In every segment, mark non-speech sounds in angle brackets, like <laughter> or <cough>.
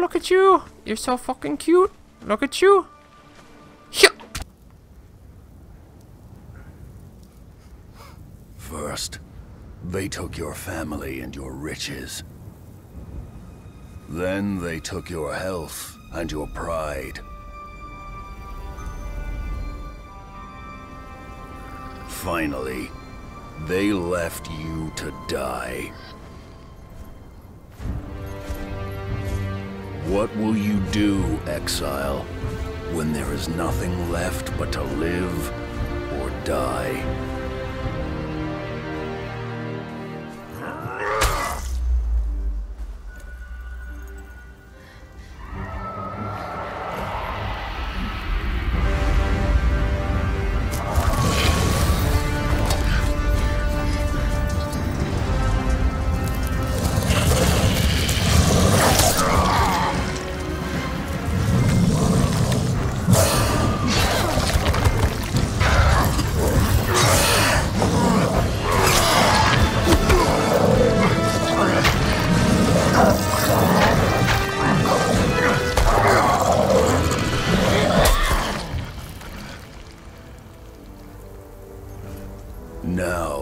look at you. You're so fucking cute. Look at you. First, they took your family and your riches. Then they took your health and your pride. Finally, they left you to die. What will you do, exile, when there is nothing left but to live or die?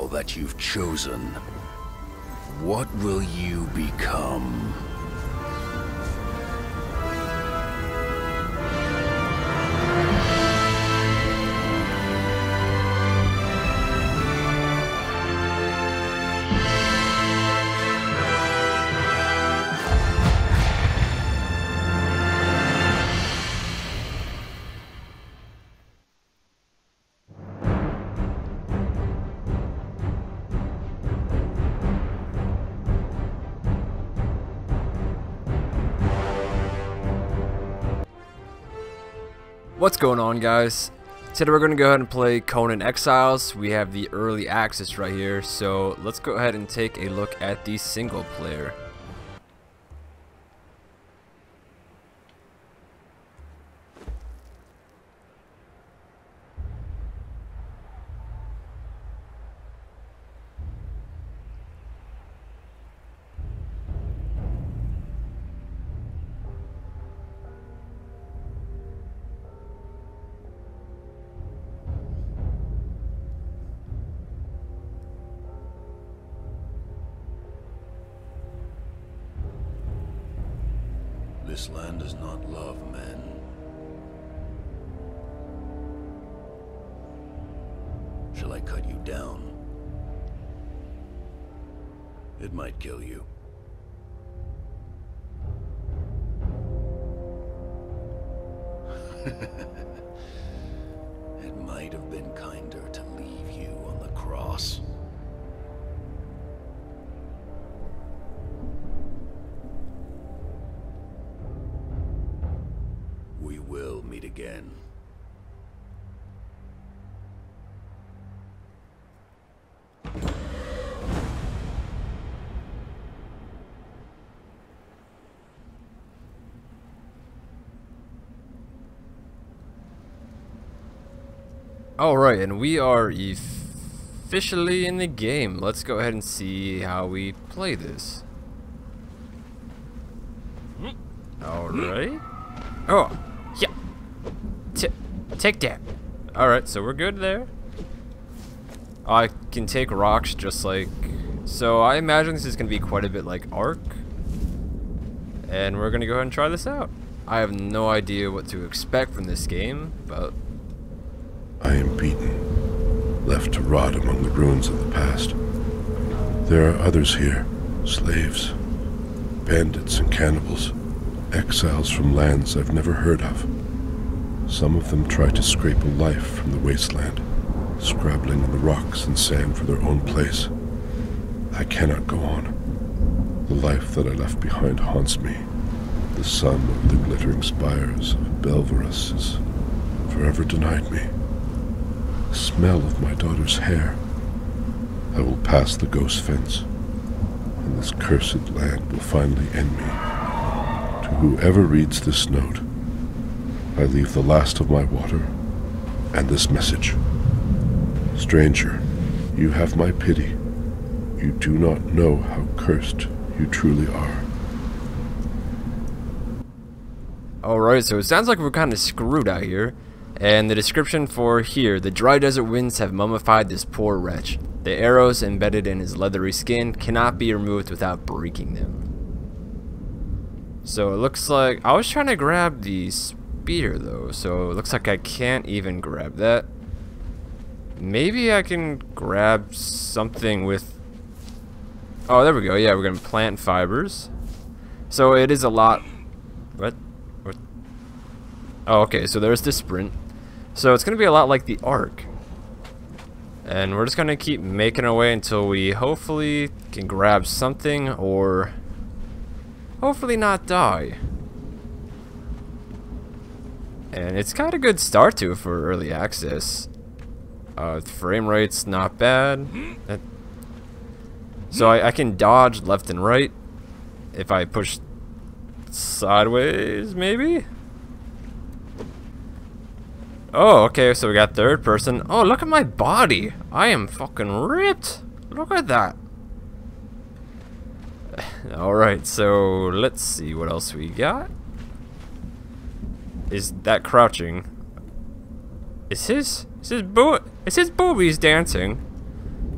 That you've chosen, what will you become? What's going on guys? Today we're going to go ahead and play Conan Exiles. We have the early access right here, so let's go ahead and take a look at the single player. This land does not love men. Shall I cut you down? It might kill you. <laughs> it might have been kinder to leave you on the cross. Meet again. Alright, and we are officially in the game. Let's go ahead and see how we play this. Hmm. Alright. Oh, yeah. T take that. Alright, so we're good there. I can take rocks just like... So I imagine this is going to be quite a bit like Ark. And we're going to go ahead and try this out. I have no idea what to expect from this game, but... I am beaten, left to rot among the ruins of the past. There are others here, slaves, bandits and cannibals, exiles from lands I've never heard of. Some of them try to scrape a life from the wasteland, scrabbling in the rocks and sand for their own place. I cannot go on. The life that I left behind haunts me. The sun of the glittering spires of Belverus is forever denied me. The smell of my daughter's hair. I will pass the ghost fence, and this cursed land will finally end me. To whoever reads this note, I leave the last of my water and this message. Stranger, you have my pity. You do not know how cursed you truly are. Alright, so it sounds like we're kind of screwed out here. And the description for here, the dry desert winds have mummified this poor wretch. The arrows embedded in his leathery skin cannot be removed without breaking them. So it looks like, I was trying to grab the spear though, so it looks like I can't even grab that. Maybe I can grab something with, oh there we go, yeah we're gonna plant fibers. So it is a lot, what? what? Oh okay, so there's the sprint. So it's going to be a lot like the Ark. And we're just going to keep making our way until we hopefully can grab something or hopefully not die. And it's got a good start to for early access. Uh, frame rate's not bad. So I, I can dodge left and right if I push sideways, maybe? Oh, okay, so we got third person. Oh, look at my body. I am fucking ripped. Look at that. <sighs> Alright, so let's see what else we got. Is that crouching? Is his is his boo is his boobies dancing?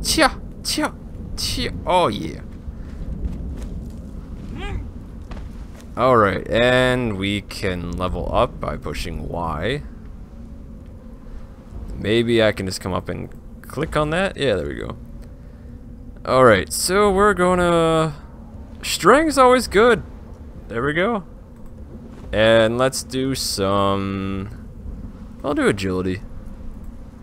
Chia chia chia oh yeah. Alright, and we can level up by pushing Y. Maybe I can just come up and click on that. Yeah, there we go. Alright, so we're gonna... String's always good. There we go. And let's do some... I'll do agility.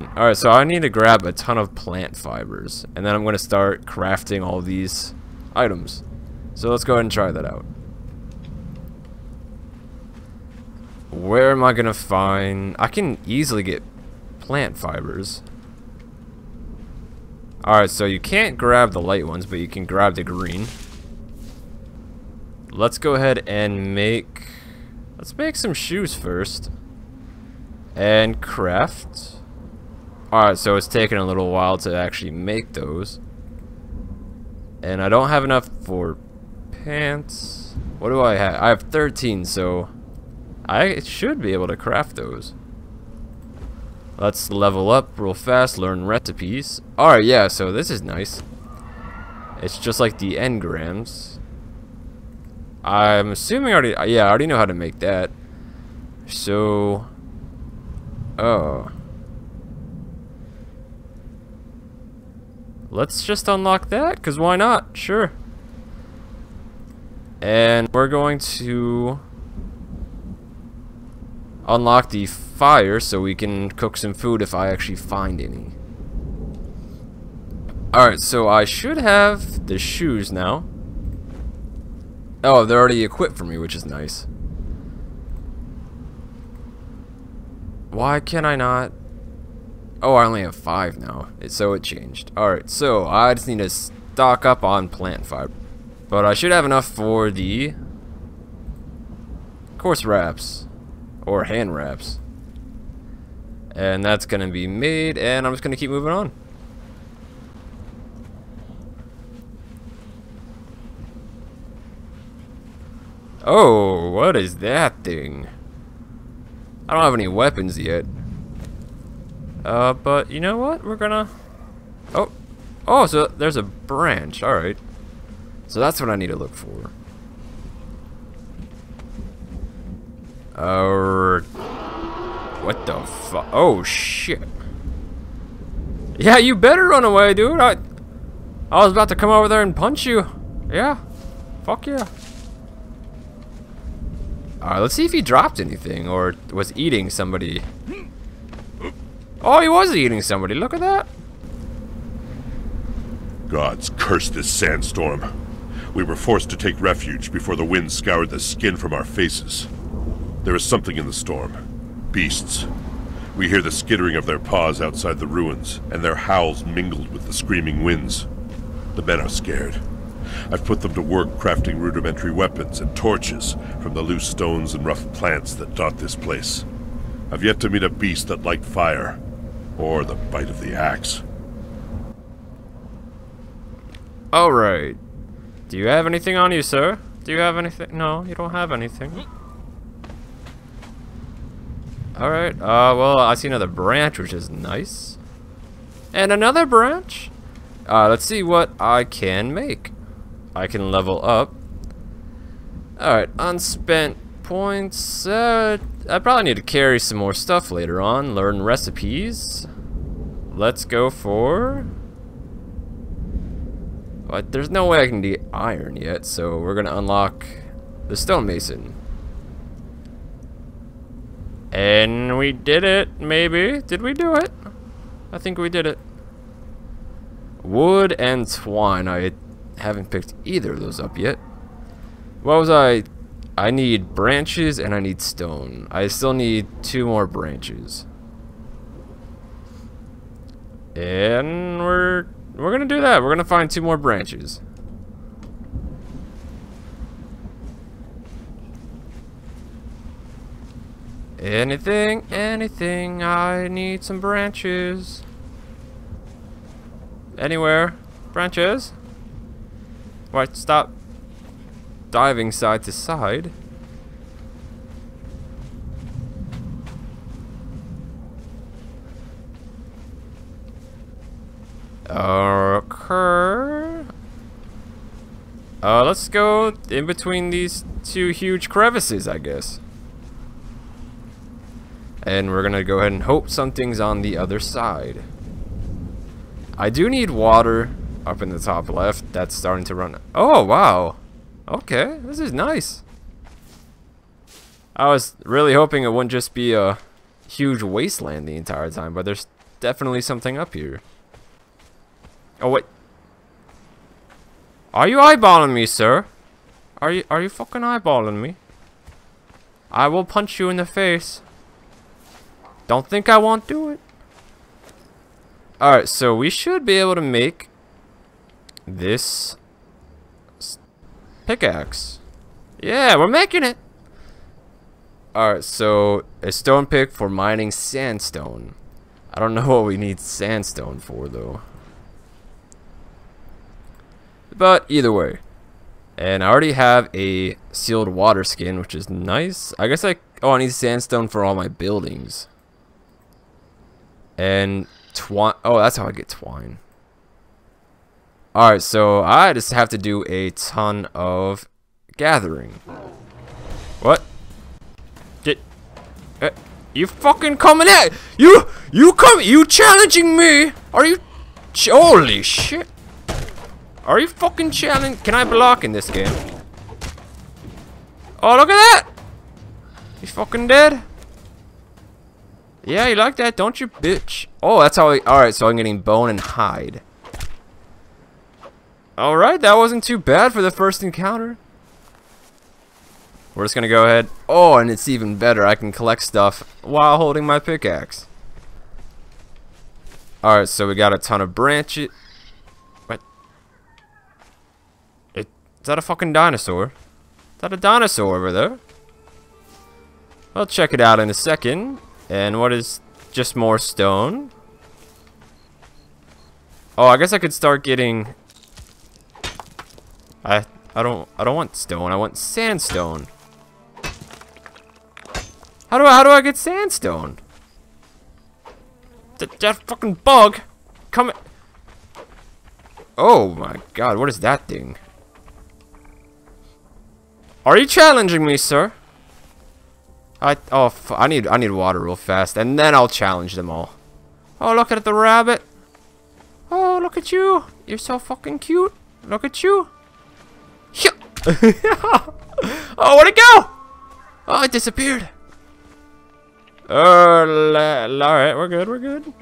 Alright, so I need to grab a ton of plant fibers. And then I'm going to start crafting all these items. So let's go ahead and try that out. Where am I going to find... I can easily get plant fibers. Alright, so you can't grab the light ones, but you can grab the green. Let's go ahead and make... Let's make some shoes first. And craft. Alright, so it's taking a little while to actually make those. And I don't have enough for pants. What do I have? I have 13, so I should be able to craft those. Let's level up real fast, learn recipes. Alright, yeah, so this is nice. It's just like the engrams. I'm assuming I already, uh, yeah, I already know how to make that. So, oh. Let's just unlock that, because why not? Sure. And we're going to unlock the fire so we can cook some food if I actually find any. Alright, so I should have the shoes now. Oh, they're already equipped for me, which is nice. Why can I not? Oh, I only have five now, so it changed. Alright, so I just need to stock up on plant fiber. But I should have enough for the course wraps. Or hand wraps. And that's going to be made, and I'm just going to keep moving on. Oh, what is that thing? I don't have any weapons yet. Uh, but you know what? We're gonna... Oh. Oh, so there's a branch. Alright. So that's what I need to look for. Uh, what the fuck? Oh, shit. Yeah, you better run away, dude. I, I was about to come over there and punch you. Yeah. Fuck yeah. Alright, let's see if he dropped anything or was eating somebody. Oh, he was eating somebody. Look at that. Gods curse this sandstorm. We were forced to take refuge before the wind scoured the skin from our faces. There is something in the storm. Beasts. We hear the skittering of their paws outside the ruins, and their howls mingled with the screaming winds. The men are scared. I've put them to work crafting rudimentary weapons and torches from the loose stones and rough plants that dot this place. I've yet to meet a beast that liked fire, or the bite of the axe. Alright. Do you have anything on you, sir? Do you have anything? No, you don't have anything. Alright, uh, well, I see another branch, which is nice. And another branch. Uh, let's see what I can make. I can level up. Alright, unspent points. Uh, I probably need to carry some more stuff later on. Learn recipes. Let's go for... But there's no way I can get iron yet, so we're gonna unlock the stonemason. And we did it, maybe. Did we do it? I think we did it. Wood and twine. I haven't picked either of those up yet. What was I? I need branches and I need stone. I still need two more branches. And we're we're gonna do that. We're gonna find two more branches. Anything, anything, I need some branches. Anywhere. Branches? Right, stop diving side to side. Okay. Uh, let's go in between these two huge crevices, I guess. And we're gonna go ahead and hope something's on the other side. I do need water up in the top left. That's starting to run. Oh, wow. Okay, this is nice. I was really hoping it wouldn't just be a huge wasteland the entire time, but there's definitely something up here. Oh, wait. Are you eyeballing me, sir? Are you are you fucking eyeballing me? I will punch you in the face. Don't think I won't do it. Alright, so we should be able to make this pickaxe. Yeah, we're making it. Alright, so a stone pick for mining sandstone. I don't <laughs> know what we need sandstone for, though. But either way. And I already have a sealed water skin, which is nice. I guess I... Oh, I need sandstone for all my buildings. And twine. Oh, that's how I get twine. Alright, so I just have to do a ton of gathering. What? Did... Uh, you fucking coming at... You... You come... You challenging me? Are you... Holy shit. Are you fucking challenging... Can I block in this game? Oh, look at that! You fucking dead? Yeah, you like that, don't you, bitch? Oh, that's how I... Alright, so I'm getting bone and hide. Alright, that wasn't too bad for the first encounter. We're just gonna go ahead. Oh, and it's even better. I can collect stuff while holding my pickaxe. Alright, so we got a ton of branches. What? It, is that a fucking dinosaur? Is that a dinosaur over there? I'll check it out in a second. And what is just more stone? Oh, I guess I could start getting I I don't I don't want stone. I want sandstone. How do I how do I get sandstone? That, that fucking bug come Oh my god, what is that thing? Are you challenging me, sir? I oh I need I need water real fast, and then I'll challenge them all. Oh look at the rabbit. Oh look at you. You're so fucking cute. Look at you. <laughs> oh where'd it go? Oh it disappeared. Uh, alright, we're good, we're good.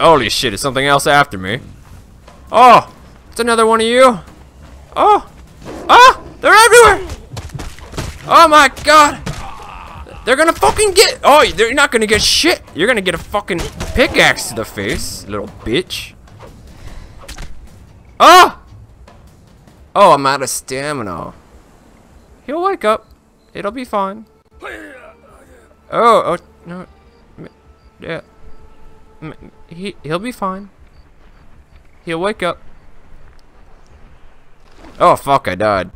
Holy shit, it's something else after me. Oh, it's another one of you. Oh, oh, they're everywhere. Oh my god! They're gonna fucking get- Oh, they're not gonna get shit! You're gonna get a fucking pickaxe to the face, little bitch. Oh! Oh, I'm out of stamina. He'll wake up. It'll be fine. Oh, oh, no. Yeah. He, he'll be fine. He'll wake up. Oh, fuck, I died.